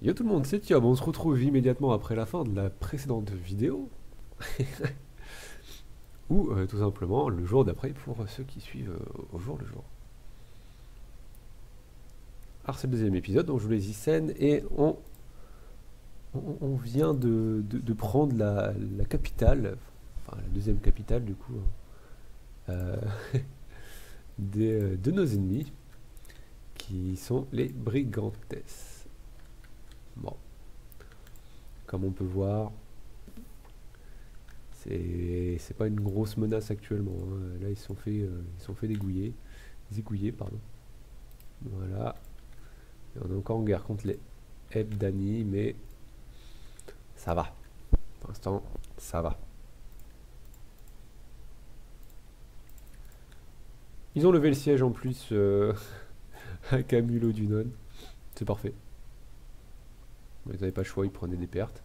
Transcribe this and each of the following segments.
Yo tout le monde, c'est Thiob, on se retrouve immédiatement après la fin de la précédente vidéo. Ou euh, tout simplement le jour d'après pour ceux qui suivent euh, au jour le jour. Alors c'est le deuxième épisode, on joue les Isen et on, on, vient de, prendre la, capitale, enfin la deuxième capitale du coup, euh, de nos ennemis, qui sont les Brigantes. Bon. Comme on peut voir, c'est pas une grosse menace actuellement. Hein. Là, ils sont fait, euh, ils sont fait dégouiller. Zigouiller, pardon. Voilà. on est encore en guerre contre les Ebdani, mais ça va. Pour l'instant, ça va. Ils ont levé le siège en plus euh, à Camulo du. C'est parfait. Ils n'avaient pas le choix, ils prenaient des pertes.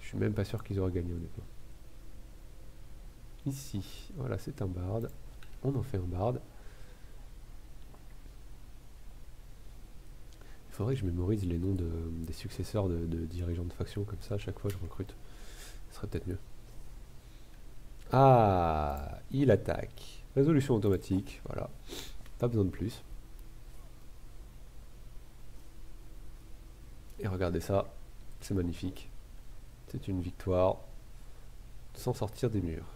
Je suis même pas sûr qu'ils auraient gagné honnêtement. Ici, voilà, c'est un barde. On en fait un barde. Il faudrait que je mémorise les noms des successeurs de, dirigeants de faction, comme ça à chaque fois je recrute. Ce serait peut-être mieux. Ah, il attaque. Résolution automatique, voilà. Pas besoin de plus. Et regardez ça, c'est magnifique. C'est une victoire sans sortir des murs.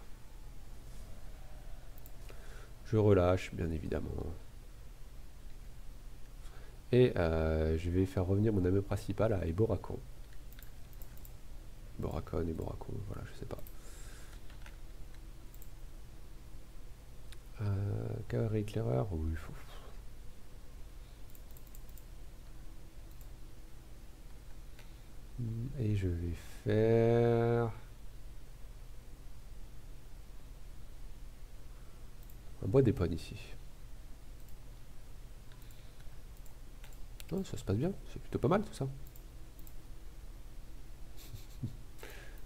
Je relâche, bien évidemment. Et euh, je vais faire revenir mon ami principal à Eboracon. Eboracon, Eboracon, voilà, je sais pas. Euh, éclaireur, oui, faut, Et je vais faire... Un bois d'éponge ici. Oh, ça se passe bien, c'est plutôt pas mal tout ça.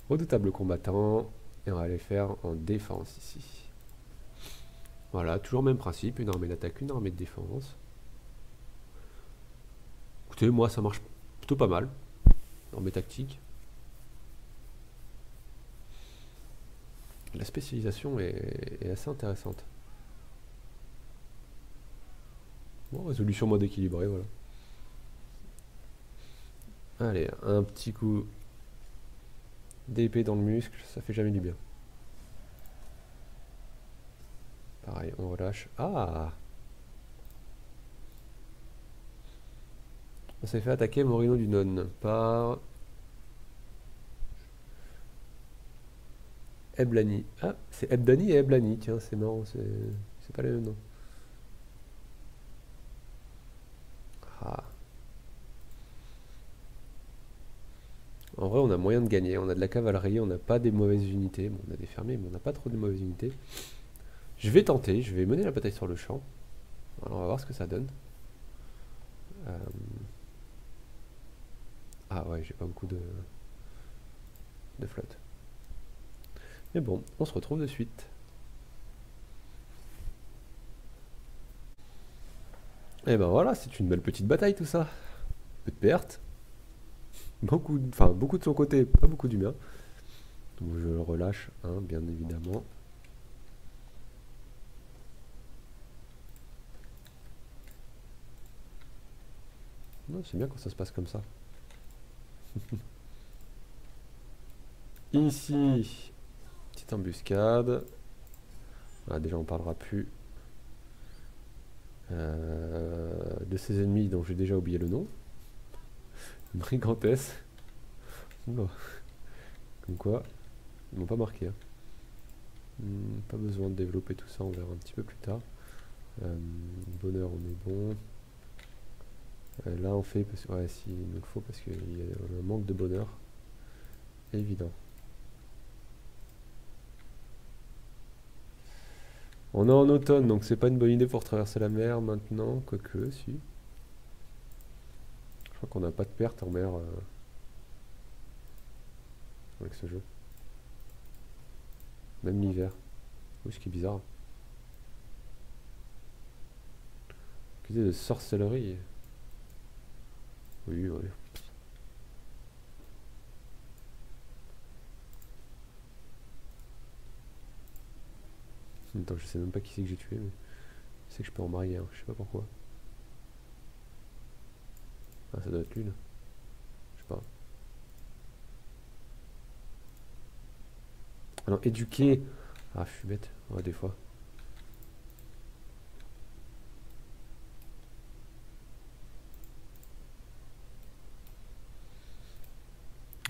Redoutable combattant. Et on va aller faire en défense ici. Voilà, toujours même principe, une armée d'attaque, une armée de défense. Écoutez, moi ça marche plutôt pas mal dans mes tactiques. La spécialisation est, assez intéressante. Bon, résolution mode équilibré, voilà. Allez, un petit coup d'épée dans le muscle, ça fait jamais du bien. Pareil, on relâche. Ah On s'est fait attaquer Morino du Non par Eblani. Ah, c'est Ebdani et Eblani, tiens, c'est marrant, c'est pas le même nom. Ah. En vrai, on a moyen de gagner. On a de la cavalerie, on n'a pas des mauvaises unités. Bon, on a des fermiers, mais on n'a pas trop de mauvaises unités. Je vais tenter, je vais mener la bataille sur le champ. Alors, on va voir ce que ça donne. Euh, ah ouais, j'ai pas beaucoup de, flotte. Mais bon, on se retrouve de suite. Et ben voilà, c'est une belle petite bataille tout ça. Peu de pertes. Beaucoup, enfin beaucoup de son côté, pas beaucoup du mien. Donc je le relâche, hein, bien évidemment. C'est bien quand ça se passe comme ça. Ici, petite embuscade. Ah, déjà, on parlera plus euh, de ses ennemis dont j'ai déjà oublié le nom. Brigantesse. Comme quoi, ils m'ont pas marqué. Hein. Hmm, pas besoin de développer tout ça, on verra un petit peu plus tard. Euh, bonheur, on est bon. Euh, là on fait parce que ouais si il nous faut parce qu'il y a un manque de bonheur. Évident. On est en automne donc c'est pas une bonne idée pour traverser la mer maintenant, quoique si. Je crois qu'on n'a pas de perte en mer euh, avec ce jeu. Même l'hiver. Oui, ce qui est bizarre. Accusé de sorcellerie. Oui, oui. Attends, je sais même pas qui c'est que j'ai tué, mais sais que je peux en marier un, je sais pas pourquoi. Ah, ça doit être lui. Je sais pas. Non, éduquer. Ah, je suis bête, ouais, des fois.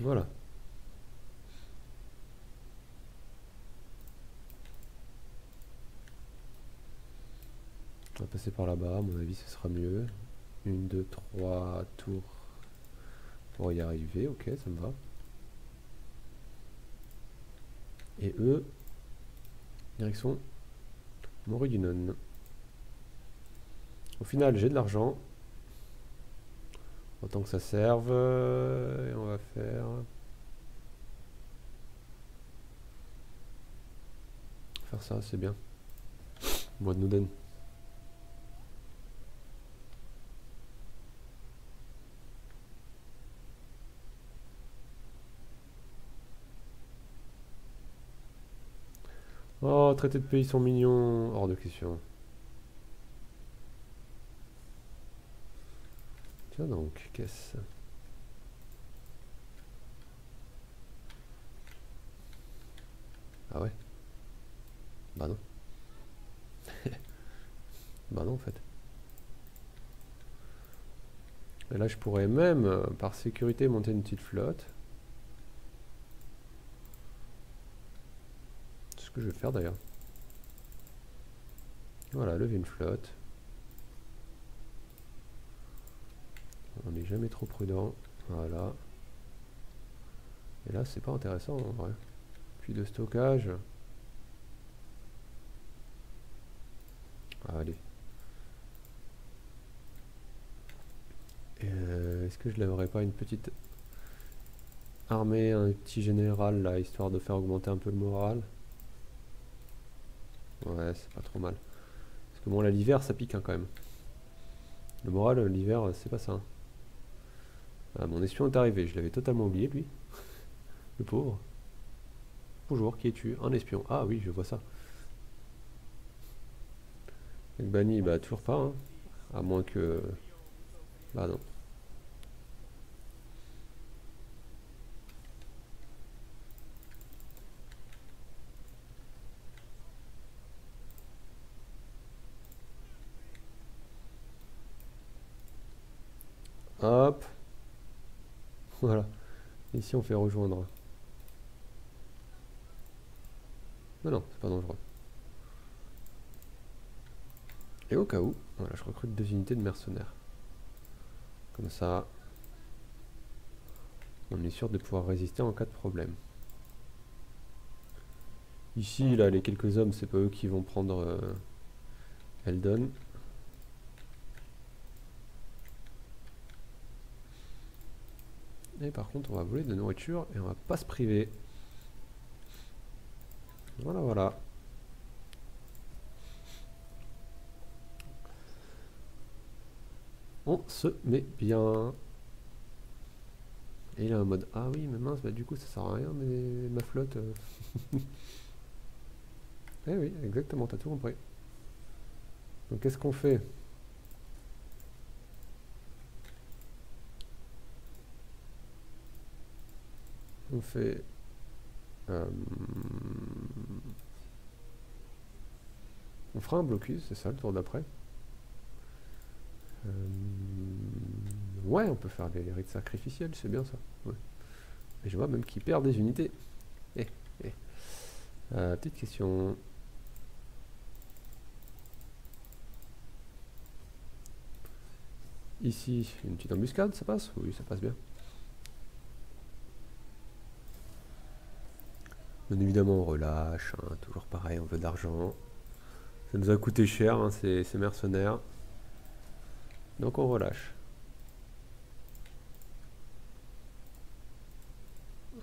Voilà. On va passer par là-bas, à mon avis ce sera mieux. Une, deux, trois tours pour y arriver, ok, ça me va. Et eux, direction non Au final, j'ai de l'argent. Autant que ça serve. Et on va faire... Faire ça, c'est bien. Moi de Nouden. Oh, traité de pays sont mignons. Hors de question. Donc, qu'est-ce Ah ouais? Bah non. bah non en fait. Et là je pourrais même, euh, par sécurité, monter une petite flotte. C'est ce que je vais faire d'ailleurs. Voilà, lever une flotte. On n'est jamais trop prudent. Voilà. Et là, c'est pas intéressant en vrai. Puis de stockage. allez. Euh, est-ce que je lèverais pas une petite armée, un petit général là, histoire de faire augmenter un peu le moral? Ouais, c'est pas trop mal. Parce que bon, là, l'hiver, ça pique hein, quand même. Le moral, l'hiver, c'est pas ça. Hein. Ah, mon espion est arrivé, je l'avais totalement oublié lui. Le pauvre. Bonjour, qui es-tu? Un espion. Ah oui, je vois ça. Banni, bah toujours pas. Hein. À moins que... Bah non. Hop. Voilà. Ici, on fait rejoindre. Non, non, c'est pas dangereux. Et au cas où, voilà, je recrute deux unités de mercenaires. Comme ça, on est sûr de pouvoir résister en cas de problème. Ici, là, les quelques hommes, c'est pas eux qui vont prendre euh, Eldon. Par contre, on va voler de nourriture et on va pas se priver. Voilà, voilà. On se met bien. Et il a un mode Ah oui, mais mince, bah du coup ça sert à rien, mais ma flotte. Euh. eh oui, exactement, t'as tout compris. Donc qu'est-ce qu'on fait? On fait euh, on fera un blocus, c'est ça le tour d'après. Euh, ouais, on peut faire les rites sacrificiels, c'est bien ça. Mais je vois même qu'il perd des unités. Eh, eh. Euh, petite question. Ici, une petite embuscade, ça passe? Oui, ça passe bien. Bien évidemment, on relâche, hein, toujours pareil, on veut de l'argent. Ça nous a coûté cher, hein, ces, mercenaires. Donc on relâche.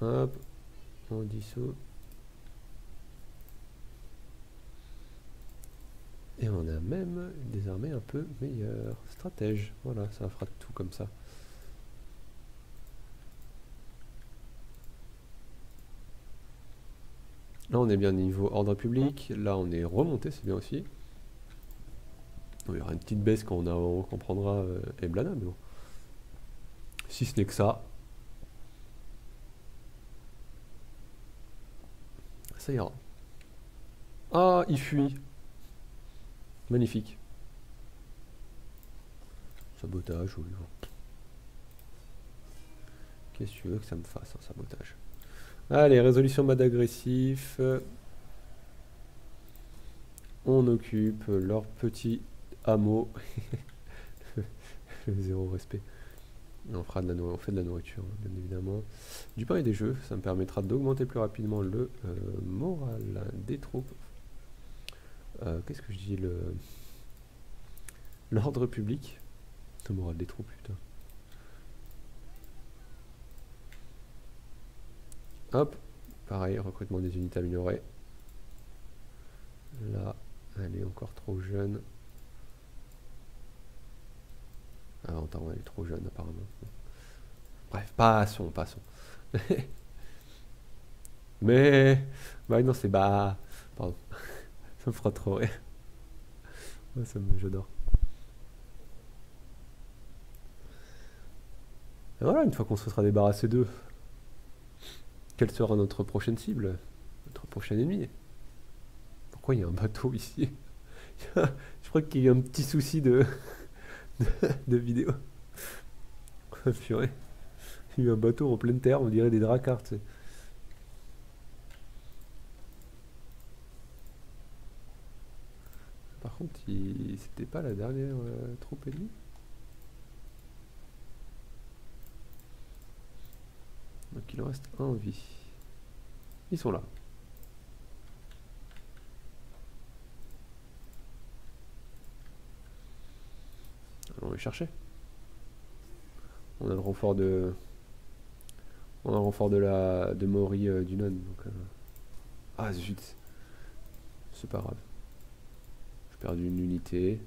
Hop, on dissout. Et on a même des armées un peu meilleures. Stratège, voilà, ça fera tout comme ça. Là, on est bien niveau ordre public. Là, on est remonté, c'est bien aussi. Il y aura une petite baisse quand on, comprendra euh, Eblana, mais bon. Si ce n'est que ça. Ça ira. Ah, il fuit. Magnifique. Sabotage, oui. Qu'est-ce que tu veux que ça me fasse, un sabotage? Allez, résolution mode agressif. On occupe leur petit hameau. Zéro respect. On, fera de la fait de la nourriture, hein, bien évidemment. Du pain et des jeux, ça me permettra d'augmenter plus rapidement le euh, moral des troupes. Euh, qu'est-ce que je dis le L'ordre public. Le moral des troupes, putain. Hop, pareil, recrutement des unités améliorées. Là, elle est encore trop jeune. Ah, attends, elle est trop jeune apparemment. Bref, passons, passons. Mais, bah non, c'est bah, pardon, ça me fera trop rire. ça me, j'adore. Et voilà, une fois qu'on se sera débarrassé d'eux, quelle sera notre prochaine cible? Notre prochain ennemi? Pourquoi il y a un bateau ici? Je crois qu'il y a un petit souci de, de, vidéo. Il y a un bateau en pleine terre, on dirait des dracars. Par contre, c'était pas la dernière euh, troupe ennemie? Il en reste un vie. Ils sont là. Allons les chercher. On a le renfort de. On a le renfort de la de Mori euh, du. Donc, euh. Ah zut. C'est pas grave. J'ai perdu une unité.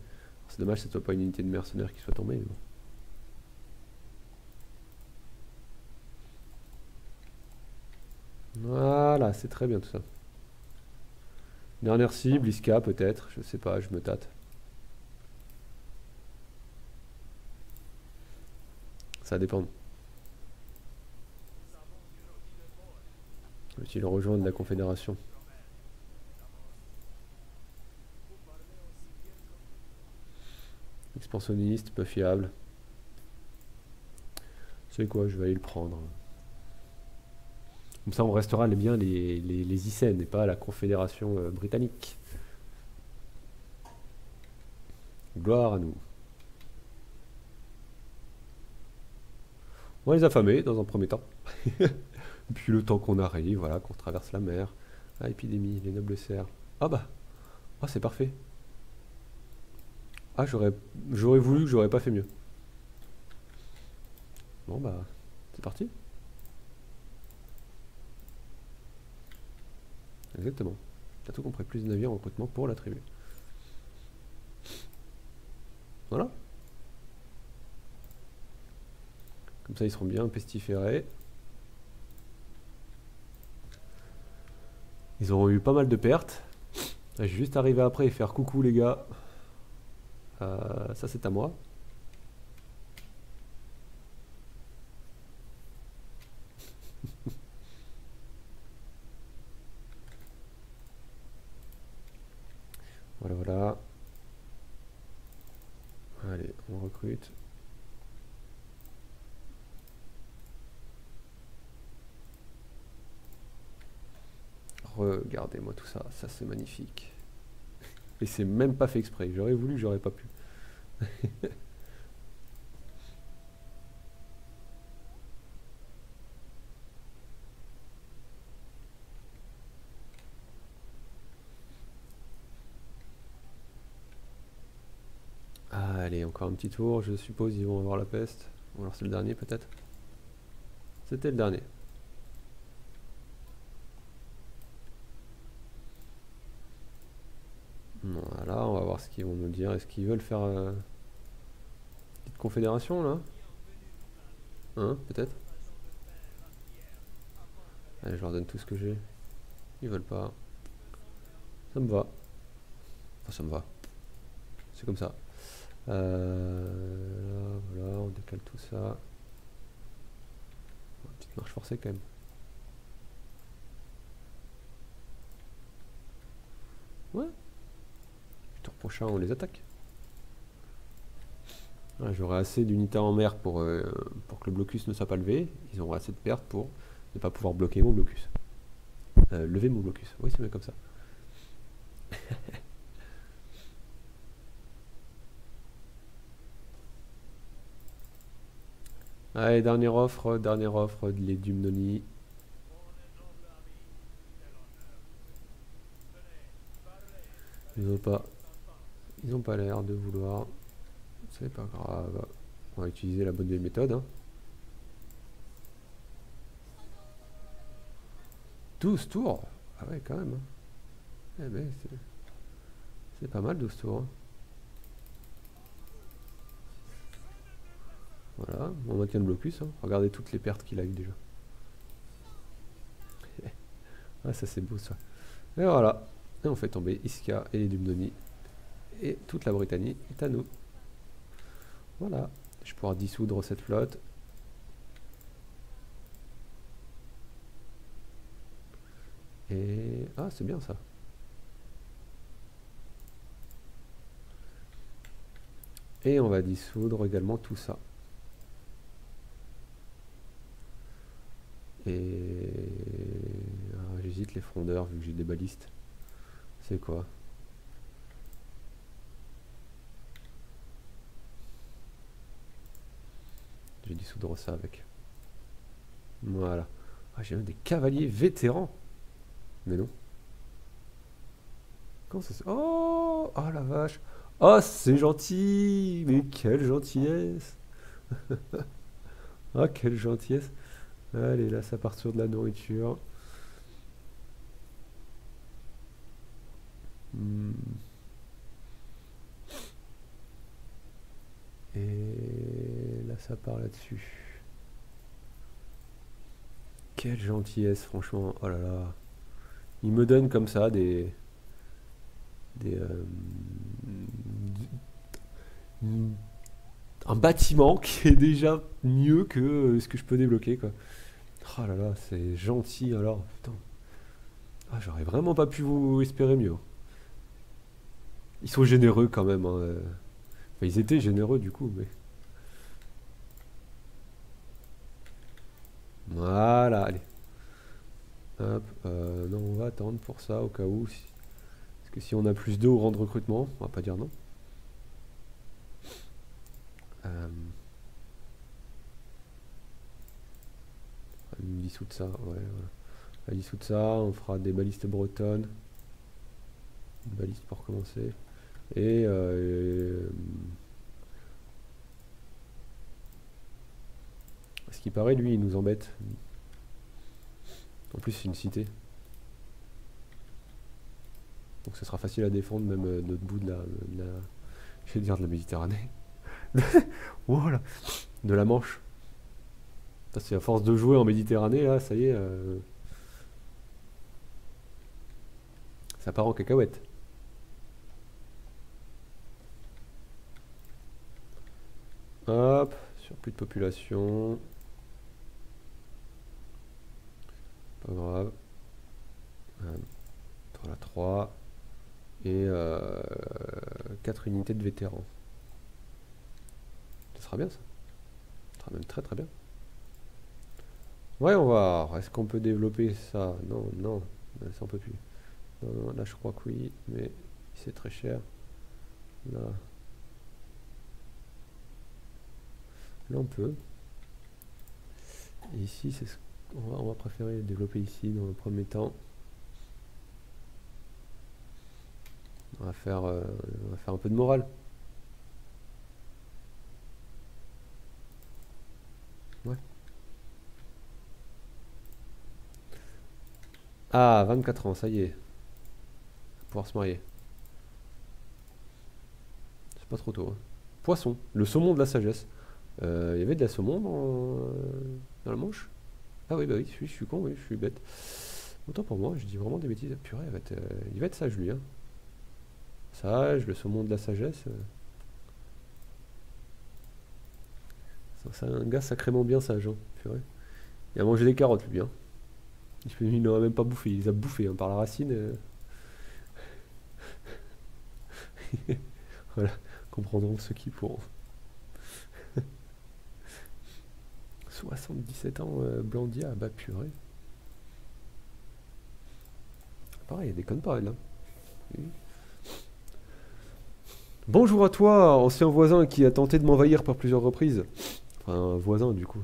C'est dommage que ce soit pas une unité de mercenaires qui soit tombée. Mais bon. Voilà, c'est très bien tout ça. Dernière cible, Iska peut-être, je sais pas, je me tâte. Ça dépend. Veut-il rejoindre la Confédération? Expansionniste, peu fiable. C'est quoi, je vais aller le prendre. Comme ça, on restera les, bien les, les, les et pas la Confédération euh, britannique. Gloire à nous. On va les affamer dans un premier temps. Puis le temps qu'on arrive, voilà, qu'on traverse la mer. Ah, épidémie, les nobles serfs. Ah bah, ah, c'est parfait. Ah, j'aurais voulu que j'aurais pas fait mieux. Bon bah, c'est parti. Exactement. T'as tout compris, plus de navires en recrutement pour la tribu. Voilà. Comme ça, ils seront bien pestiférés. Ils auront eu pas mal de pertes. Je vais juste arriver après et faire coucou les gars. Euh, ça c'est à moi. Voilà, voilà. Allez, on recrute. Regardez-moi tout ça, ça c'est magnifique. Et c'est même pas fait exprès. J'aurais voulu, j'aurais pas pu. Allez, encore un petit tour, je suppose ils vont avoir la peste. Ou alors c'est le dernier peut-être C'était le dernier. Voilà, on va voir ce qu'ils vont nous dire. Est-ce qu'ils veulent faire euh, une petite confédération là? Hein, peut-être? Allez, je leur donne tout ce que j'ai. Ils veulent pas. Ça me va. Ça me va. C'est comme ça. Euh, voilà, on décale tout ça. Petite marche forcée quand même. Ouais. tour prochain, on les attaque. J'aurai assez d'unités en mer pour, euh, pour que le blocus ne soit pas levé. Ils auront assez de pertes pour ne pas pouvoir bloquer mon blocus. Euh, lever mon blocus. Oui, c'est bien comme ça. Allez, dernière offre, dernière offre, les Dumnoni. Ils pas, ils ont pas l'air de vouloir. C'est pas grave. On va utiliser la bonne vieille méthode. Hein. 12 tours Ah ouais, quand même. Hein. Eh ben, c'est pas mal 12 tours. Hein. Voilà, on maintient le blocus. Hein. Regardez toutes les pertes qu'il a eu déjà. ah, ça c'est beau ça. Et voilà. Et on fait tomber Iska et les Dumnoni. Et toute la Britannie est à nous. Voilà. Je pourrai dissoudre cette flotte. Et... Ah, c'est bien ça. Et on va dissoudre également tout ça. Et... Ah, j'hésite les frondeurs vu que j'ai des balistes. C'est quoi? Dissoudre ça avec. Voilà. Ah, j'ai même des cavaliers vétérans. Mais non. Comment ça. Oh Oh la vache Oh, c'est gentil Mais quelle gentillesse Ah, quelle gentillesse Allez, là, ça part sur de la nourriture. Hmm. Et là, ça part là-dessus. Quelle gentillesse, franchement. Oh là là. Il me donne comme ça des... des euh, un bâtiment qui est déjà mieux que ce que je peux débloquer, quoi. Oh là là, c'est gentil alors, putain. Ah, j'aurais vraiment pas pu vous espérer mieux. Ils sont généreux quand même. Hein. Enfin, ils étaient généreux du coup, mais. Voilà, allez. Hop, euh, non, on va attendre pour ça au cas où. Parce que si on a plus d'eau au rang de recrutement, on va pas dire non. Euh, on dissoudre ça, ouais, voilà. Ça, on fera des balistes bretonnes. Une baliste pour commencer. Et euh, ce qui paraît, lui, il nous embête. En plus, c'est une cité. Donc ce sera facile à défendre, même euh, notre bout de la, je vais dire de la Méditerranée. voilà, de la Manche. C'est à force de jouer en Méditerranée, là, ça y est. Euh, ça part en cacahuète. Hop, sur plus de population. Grave. voilà, 3. Et 4 euh, unités de vétérans. Ça sera bien ça. Ça sera même très très bien. Ouais, on va voir. Est-ce qu'on peut développer ça? Non, non. Ça on peut plus. Non, là je crois que oui, mais c'est très cher. Là. Là on peut. Ici, c'est ce on va, préférer développer ici dans le premier temps. On va faire, euh, on va faire un peu de morale. Ouais. Ah, 24 ans, ça y est. Pouvoir se marier. C'est pas trop tôt. Hein. Poisson, le saumon de la sagesse. Euh, il y avait de la saumon dans, euh, dans la manche? Ah oui, bah oui, je suis, con, oui, je suis bête. Autant pour moi, je dis vraiment des bêtises. Purée, il va être, euh, il va être sage lui. Hein. Sage, le saumon de la sagesse. euh. C'est un gars sacrément bien sage. Hein. Purée. Il a mangé des carottes lui. Hein. Il, il a même pas bouffé, il les a bouffées hein, par la racine. euh. voilà, comprendront ceux qui pourront. 77 ans, euh, Blandia, ah bah purée. Pareil, elle déconne pas elle. hein. Bonjour à toi, ancien voisin qui a tenté de m'envahir par plusieurs reprises. Enfin, voisin du coup.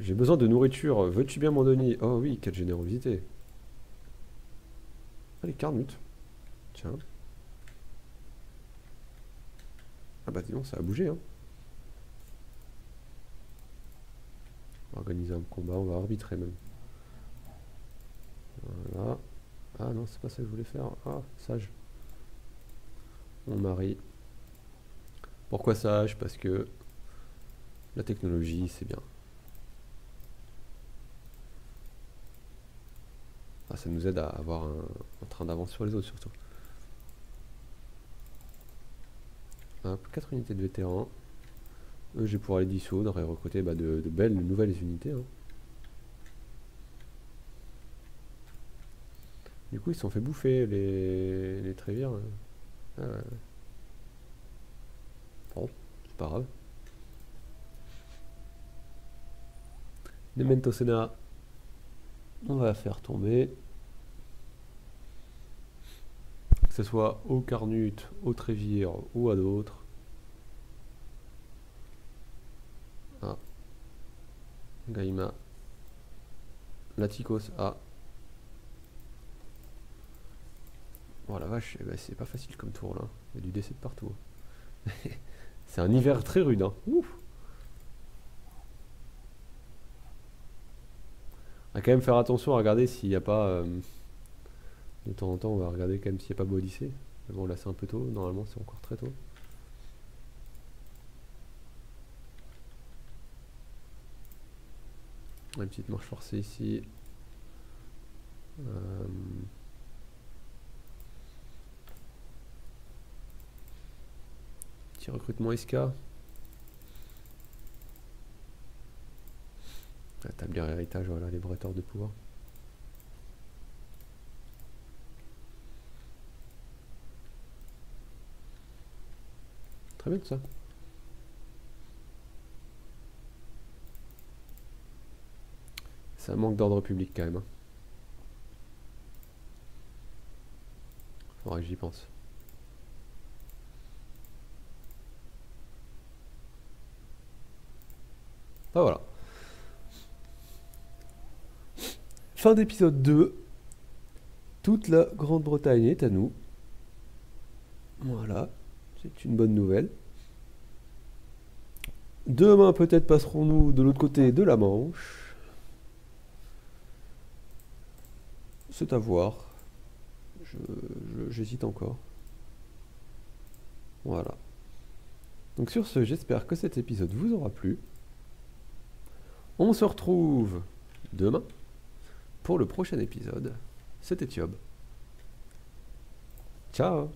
J'ai besoin de nourriture. Veux-tu bien m'en donner? Oh oui, quelle générosité. Allez, Carnut. Tiens. Ah bah ça a bougé, hein. On va organiser un combat, on va arbitrer même. Voilà. Ah non, c'est pas ça que je voulais faire. Ah, sage. On marie. Pourquoi sage? Parce que la technologie, c'est bien. Ah, ça nous aide à avoir un, un train d'avance sur les autres surtout. Hop, 4 unités de vétérans. Eux, je vais pouvoir les dissoudre et recruter bah, de, belles nouvelles unités. hein. Du coup, ils se sont fait bouffer les, les là. Ah. Bon, c'est pas grave. Memento Sena. On va faire tomber. Que ce soit au Carnut, au Trévire ou à d'autres. Ah. Gaïma. Latikos A. Oh la vache, eh ben, c'est pas facile comme tour là. Il y a du décès de partout. c'est un hiver très rude. Hein. Ouf. Quand même faire attention à regarder s'il n'y a pas. euh, de temps en temps, on va regarder quand même s'il n'y a pas Bodyssey. Mais bon, là c'est un peu tôt. Normalement, c'est encore très tôt. Une petite marche forcée ici. Euh, Petit recrutement SK. Établir héritage, voilà, les bretteurs de pouvoir. Très bien ça. Ça manque d'ordre public quand même. hein. Faudrait que j'y pense. Ah voilà. Fin d'épisode 2. Toute la Grande-Bretagne est à nous. Voilà. C'est une bonne nouvelle. Demain, peut-être passerons-nous de l'autre côté de la Manche. C'est à voir. J'hésite encore. Voilà. Donc sur ce, j'espère que cet épisode vous aura plu. On se retrouve demain pour le prochain épisode. C'était Thiob. Ciao